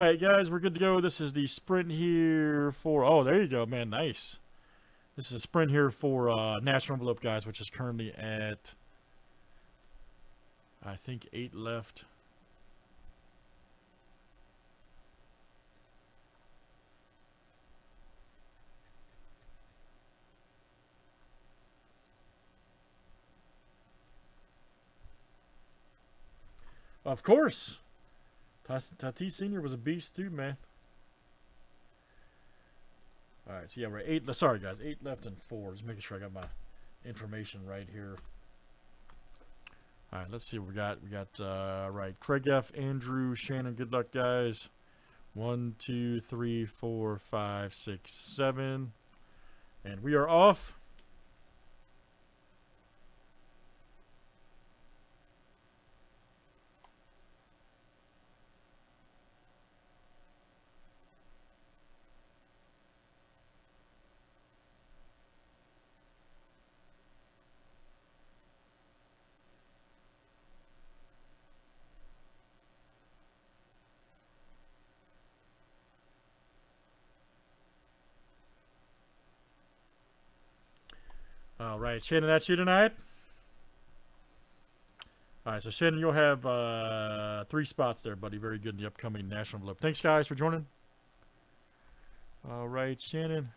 All right, guys, we're good to go. This is the sprint here for. Oh, there you go, man. Nice. This is a sprint here for uh, National Envelope, guys, which is currently at. I think eight left. Of course. Tatis Senior was a beast too, man. All right, so yeah, we're eight. Sorry, guys, eight left and four. Just making sure I got my information right here. All right, let's see what we got. We got uh, right, Craig F, Andrew, Shannon. Good luck, guys. One, two, three, four, five, six, seven, and we are off. All right, Shannon, that's you tonight. All right, so Shannon, you'll have uh, three spots there, buddy. Very good in the upcoming national envelope. Thanks, guys, for joining. All right, Shannon.